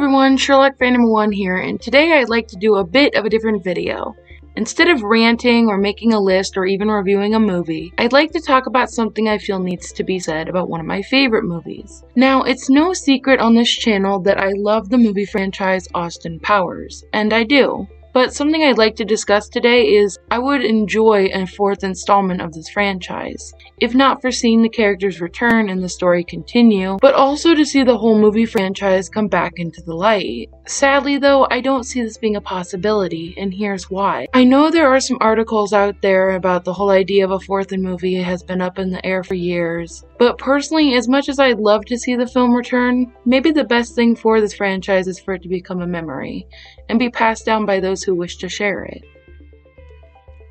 everyone, Sherlock Phantom 1 here, and today I'd like to do a bit of a different video. Instead of ranting or making a list or even reviewing a movie, I'd like to talk about something I feel needs to be said about one of my favorite movies. Now, it's no secret on this channel that I love the movie franchise Austin Powers, and I do. But something I'd like to discuss today is I would enjoy a fourth installment of this franchise, if not for seeing the characters return and the story continue, but also to see the whole movie franchise come back into the light. Sadly though, I don't see this being a possibility, and here's why. I know there are some articles out there about the whole idea of a fourth movie has been up in the air for years, but personally, as much as I'd love to see the film return, maybe the best thing for this franchise is for it to become a memory, and be passed down by those who wish to share it.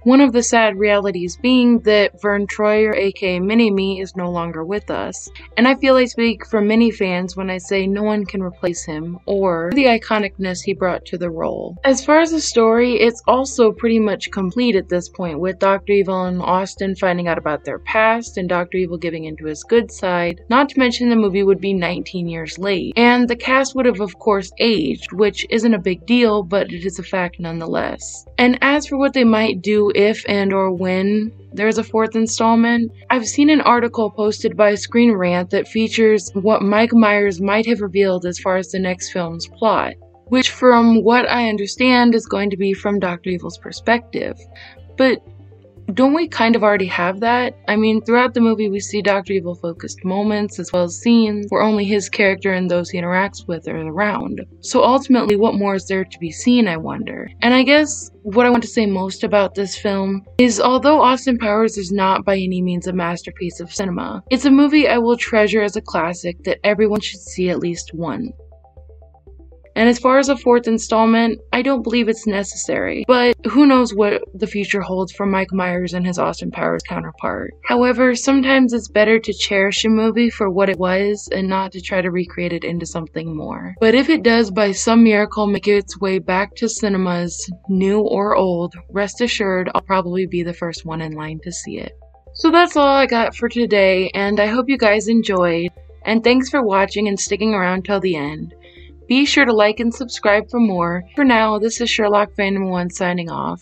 One of the sad realities being that Verne Troyer, aka Mini-Me, is no longer with us, and I feel I speak for many fans when I say no one can replace him, or the iconicness he brought to the role. As far as the story, it's also pretty much complete at this point, with Dr. Evil and Austin finding out about their past, and Dr. Evil giving into his good side, not to mention the movie would be 19 years late, and the cast would have of course aged, which isn't a big deal, but it is a fact nonetheless. And as for what they might do if and or when there's a fourth installment. I've seen an article posted by Screen Rant that features what Mike Myers might have revealed as far as the next film's plot, which from what I understand is going to be from Dr. Evil's perspective. But don't we kind of already have that? I mean, throughout the movie, we see Dr. Evil focused moments as well as scenes where only his character and those he interacts with are around. So ultimately, what more is there to be seen, I wonder? And I guess what I want to say most about this film is although Austin Powers is not by any means a masterpiece of cinema, it's a movie I will treasure as a classic that everyone should see at least once. And as far as a fourth installment, I don't believe it's necessary, but who knows what the future holds for Mike Myers and his Austin Powers counterpart. However, sometimes it's better to cherish a movie for what it was and not to try to recreate it into something more. But if it does by some miracle make its way back to cinemas, new or old, rest assured I'll probably be the first one in line to see it. So that's all I got for today, and I hope you guys enjoyed. And thanks for watching and sticking around till the end. Be sure to like and subscribe for more. For now, this is Sherlock Phantom 1 signing off.